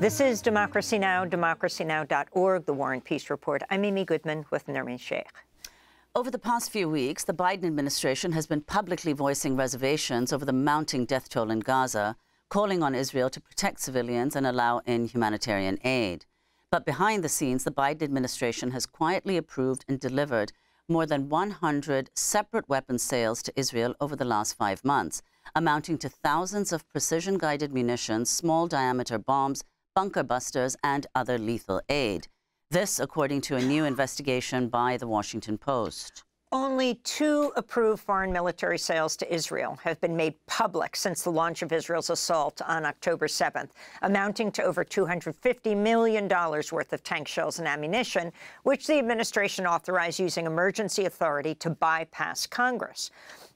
This is Democracy Now!, democracynow.org, The War and Peace Report. I'm Amy Goodman with Nermeen Sheikh. Over the past few weeks, the Biden administration has been publicly voicing reservations over the mounting death toll in Gaza, calling on Israel to protect civilians and allow in humanitarian aid. But behind the scenes, the Biden administration has quietly approved and delivered more than 100 separate weapons sales to Israel over the last five months, amounting to thousands of precision guided munitions, small diameter bombs, bunker busters, and other lethal aid. This, according to a new investigation by the Washington Post. Only two approved foreign military sales to Israel have been made public since the launch of Israel's assault on October 7th, amounting to over $250 million worth of tank shells and ammunition, which the administration authorized using emergency authority to bypass Congress.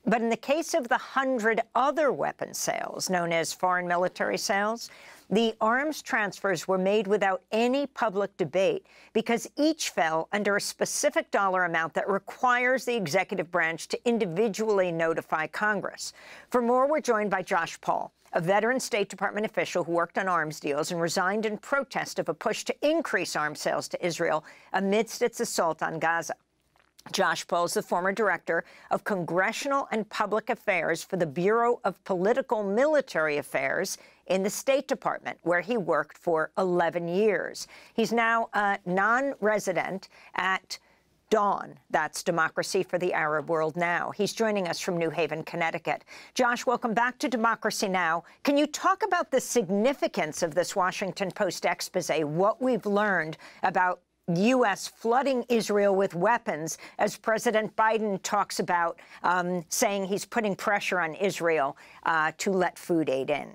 But in the case of the hundred other weapon sales, known as foreign military sales, the arms transfers were made without any public debate because each fell under a specific dollar amount that requires the executive branch to individually notify Congress. For more, we're joined by Josh Paul, a veteran State Department official who worked on arms deals and resigned in protest of a push to increase arms sales to Israel amidst its assault on Gaza. Josh is the former director of Congressional and Public Affairs for the Bureau of Political Military Affairs in the State Department, where he worked for 11 years. He's now a non-resident at Dawn. That's Democracy for the Arab World Now. He's joining us from New Haven, Connecticut. Josh, welcome back to Democracy Now! Can you talk about the significance of this Washington Post expose, what we've learned about U.S. flooding Israel with weapons, as President Biden talks about, um, saying he's putting pressure on Israel uh, to let food aid in.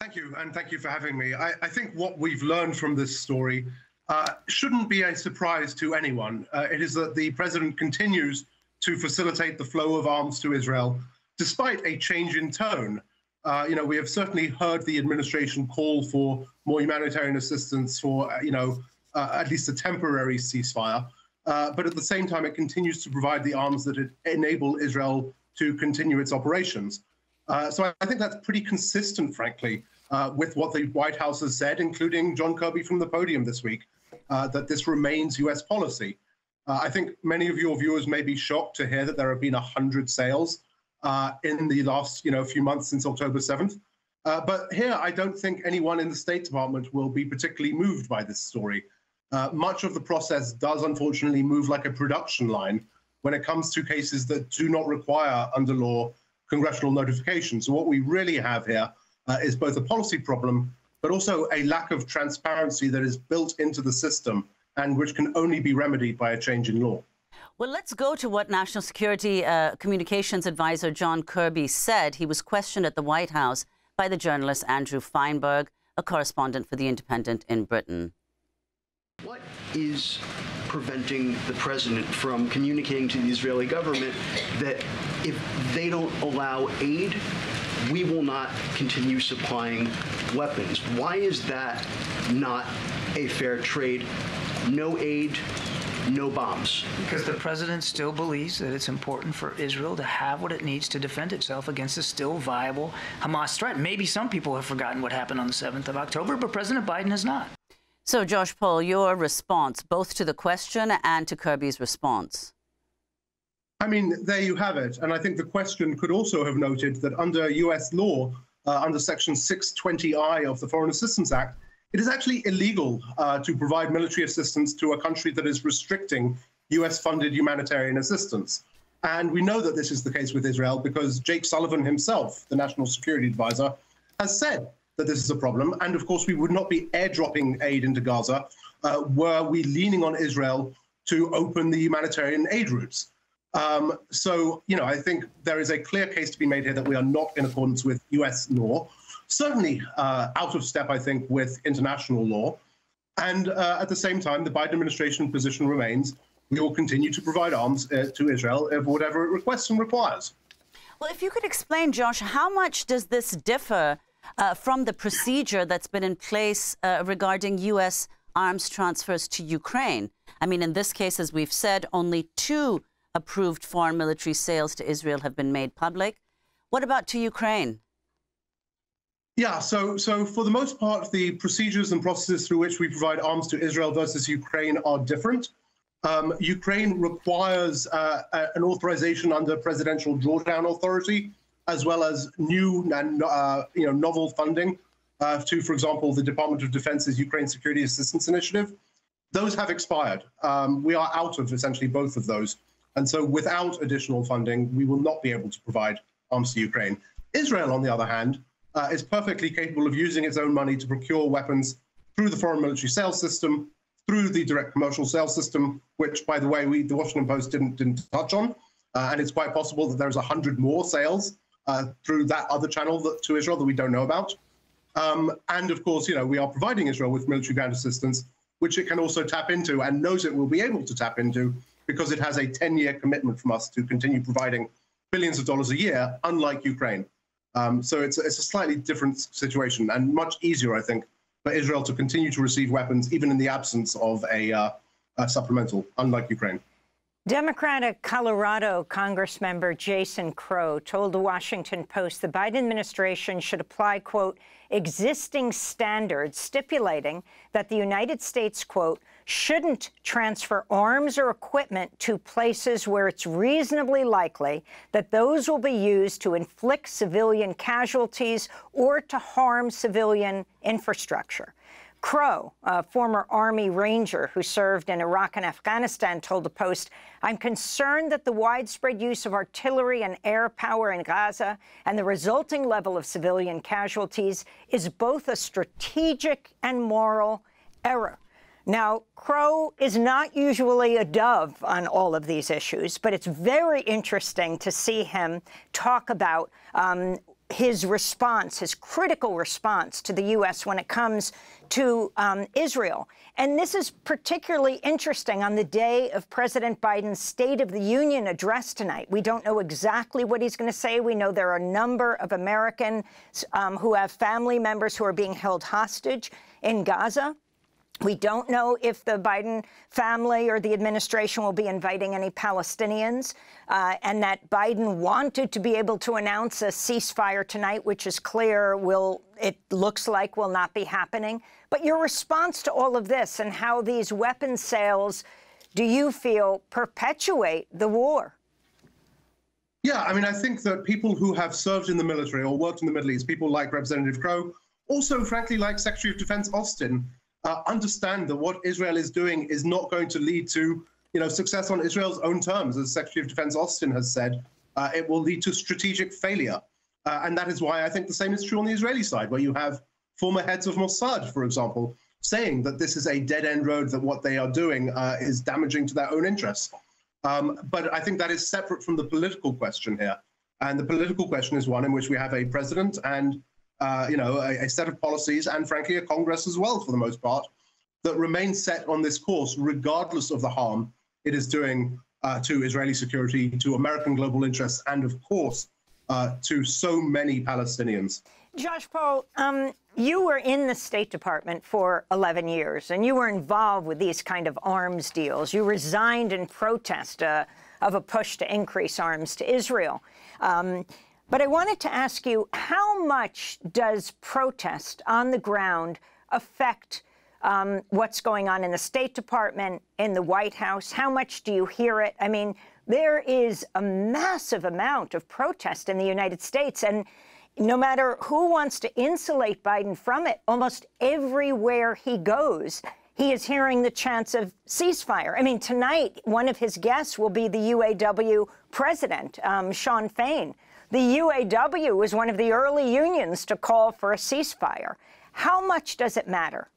Thank you, and thank you for having me. I, I think what we've learned from this story uh, shouldn't be a surprise to anyone. Uh, it is that the president continues to facilitate the flow of arms to Israel, despite a change in tone. Uh, you know, we have certainly heard the administration call for more humanitarian assistance for, uh, you know, uh, at least a temporary ceasefire. Uh, but at the same time, it continues to provide the arms that enable Israel to continue its operations. Uh, so I think that's pretty consistent, frankly, uh, with what the White House has said, including John Kirby from the podium this week, that this remains U.S. policy. I think many of your viewers may be shocked to hear that there have been 100 sales uh, in the last you know few months since October 7th. Uh, but here, I don't think anyone in the State Department will be particularly moved by this story. Uh, much of the process does unfortunately move like a production line when it comes to cases that do not require, under law, congressional notification. So what we really have here uh, is both a policy problem, but also a lack of transparency that is built into the system and which can only be remedied by a change in law. Well, let's go to what National Security uh, Communications Advisor John Kirby said. He was questioned at the White House by the journalist Andrew Feinberg, a correspondent for The Independent in Britain. What is preventing the president from communicating to the Israeli government that if they don't allow aid, we will not continue supplying weapons? Why is that not a fair trade? No aid, no bombs. Because the president still believes that it's important for Israel to have what it needs to defend itself against a still viable Hamas threat. Maybe some people have forgotten what happened on the 7th of October, but President Biden has not. So, Josh Paul, your response both to the question and to Kirby's response. I mean, there you have it. And I think the question could also have noted that under US law, uh, under Section 620I of the Foreign Assistance Act, it is actually illegal uh, to provide military assistance to a country that is restricting US funded humanitarian assistance. And we know that this is the case with Israel because Jake Sullivan himself, the national security advisor, has said that this is a problem. And of course, we would not be airdropping aid into Gaza uh, were we leaning on Israel to open the humanitarian aid routes. Um, so, you know, I think there is a clear case to be made here that we are not in accordance with US law certainly uh, out of step, I think, with international law. And uh, at the same time, the Biden administration position remains we will continue to provide arms uh, to Israel of whatever it requests and requires. Well, if you could explain, Josh, how much does this differ uh, from the procedure that's been in place uh, regarding U.S. arms transfers to Ukraine? I mean, in this case, as we've said, only two approved foreign military sales to Israel have been made public. What about to Ukraine? Yeah, so so for the most part, the procedures and processes through which we provide arms to Israel versus Ukraine are different. Um, Ukraine requires uh, an authorization under presidential drawdown authority, as well as new and uh, you know novel funding uh, to, for example, the Department of Defense's Ukraine Security Assistance Initiative. Those have expired. Um, we are out of essentially both of those, and so without additional funding, we will not be able to provide arms to Ukraine. Israel, on the other hand, uh, is perfectly capable of using its own money to procure weapons through the foreign military sales system, through the direct commercial sales system, which, by the way, we the Washington Post didn't didn't touch on, uh, and it's quite possible that there's a hundred more sales uh, through that other channel that, to Israel that we don't know about. Um, and of course, you know, we are providing Israel with military ground assistance, which it can also tap into and knows it will be able to tap into because it has a 10-year commitment from us to continue providing billions of dollars a year, unlike Ukraine. Um, so it's, it's a slightly different situation and much easier, I think, for Israel to continue to receive weapons, even in the absence of a, uh, a supplemental, unlike Ukraine. Democratic Colorado Congressmember Jason Crow told the Washington Post the Biden administration should apply, quote, existing standards stipulating that the United States, quote, shouldn't transfer arms or equipment to places where it's reasonably likely that those will be used to inflict civilian casualties or to harm civilian infrastructure. Crow, a former Army Ranger who served in Iraq and Afghanistan, told the Post, I'm concerned that the widespread use of artillery and air power in Gaza and the resulting level of civilian casualties is both a strategic and moral error. Now, Crow is not usually a dove on all of these issues, but it's very interesting to see him talk about um, his response, his critical response to the U.S. when it comes to um, Israel. And this is particularly interesting on the day of President Biden's State of the Union address tonight. We don't know exactly what he's going to say. We know there are a number of Americans um, who have family members who are being held hostage in Gaza. We don't know if the Biden family or the administration will be inviting any Palestinians, uh, and that Biden wanted to be able to announce a ceasefire tonight, which is clear will, it looks like, will not be happening. But your response to all of this and how these weapons sales, do you feel, perpetuate the war? Yeah, I mean, I think that people who have served in the military or worked in the Middle East, people like Representative Crow, also, frankly, like Secretary of Defense Austin, uh, understand that what Israel is doing is not going to lead to you know, success on Israel's own terms, as Secretary of Defense Austin has said. Uh, it will lead to strategic failure. Uh, and that is why I think the same is true on the Israeli side, where you have former heads of Mossad, for example, saying that this is a dead end road, that what they are doing uh, is damaging to their own interests. Um, but I think that is separate from the political question here. And the political question is one in which we have a president and uh, you know, a, a, set of policies and, frankly, a Congress as well, for the most part, that remain set on this course, regardless of the harm it is doing uh, to Israeli security, to American global interests, and, of course, uh, to so many Palestinians. Josh Paul, um, you were in the State Department for 11 years, and you were involved with these kind of arms deals. You resigned in protest uh, of a push to increase arms to Israel. Um, but I wanted to ask you, how much does protest on the ground affect um, what's going on in the State Department, in the White House? How much do you hear it? I mean, there is a massive amount of protest in the United States. And no matter who wants to insulate Biden from it, almost everywhere he goes, he is hearing the chants of ceasefire. I mean, tonight, one of his guests will be the UAW president, um, Shawn Fain. The UAW was one of the early unions to call for a ceasefire. How much does it matter?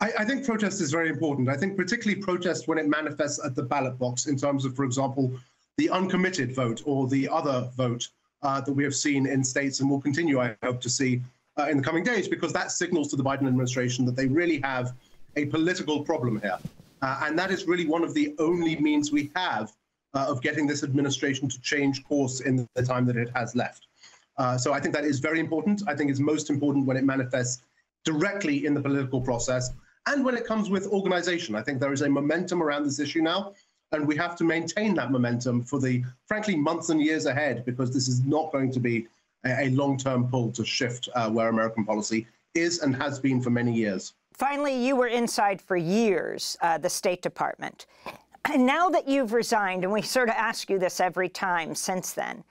I, I, think protest is very important. I think particularly protest when it manifests at the ballot box in terms of, for example, the uncommitted vote or the other vote uh, that we have seen in states and will continue, I hope, to see uh, in the coming days, because that signals to the Biden administration that they really have a political problem here. Uh, and that is really one of the only means we have uh, of getting this administration to change course in the time that it has left. Uh, so I think that is very important. I think it's most important when it manifests directly in the political process and when it comes with organization. I think there is a momentum around this issue now, and we have to maintain that momentum for the, frankly, months and years ahead, because this is not going to be a, a long-term pull to shift uh, where American policy is and has been for many years. Finally, you were inside for years, uh, the State Department. And now that you've resigned, and we sort of ask you this every time since then,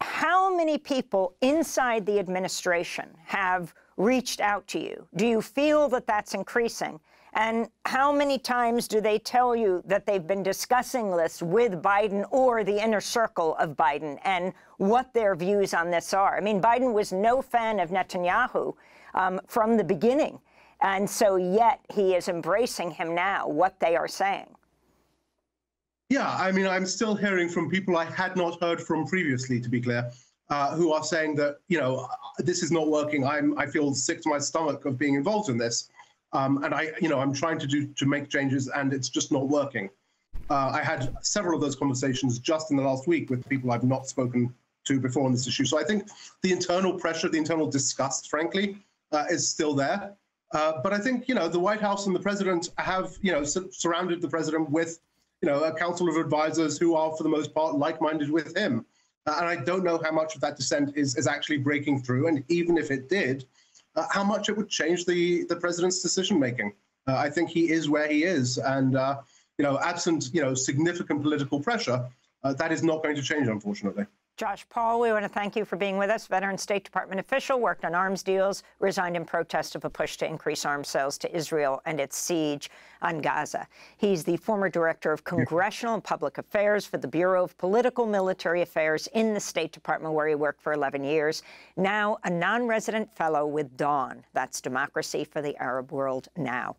how many people inside the administration have reached out to you? Do you feel that that's increasing? And how many times do they tell you that they've been discussing this with Biden or the inner circle of Biden and what their views on this are? I mean, Biden was no fan of Netanyahu um, from the beginning. And so yet he is embracing him now, what they are saying. Yeah, I mean, I'm still hearing from people I had not heard from previously, to be clear, uh, who are saying that, you know, this is not working. I'm, I feel sick to my stomach of being involved in this. Um, and I, you know, I'm trying to do to make changes, and it's just not working. Uh, I had several of those conversations just in the last week with people I've not spoken to before on this issue. So I think the internal pressure, the internal disgust, frankly, uh, is still there. Uh, but I think you know the White House and the president have you know su surrounded the president with you know a council of advisors who are for the most part like-minded with him. Uh, and I don't know how much of that dissent is is actually breaking through. And even if it did, uh, how much it would change the the president's decision making. Uh, I think he is where he is, and uh, you know, absent you know significant political pressure, uh, that is not going to change, unfortunately. Josh Paul, we want to thank you for being with us. Veteran State Department official, worked on arms deals, resigned in protest of a push to increase arms sales to Israel and its siege on Gaza. He's the former director of congressional and public affairs for the Bureau of Political Military Affairs in the State Department, where he worked for 11 years. Now a non-resident fellow with DAWN. That's Democracy for the Arab World Now.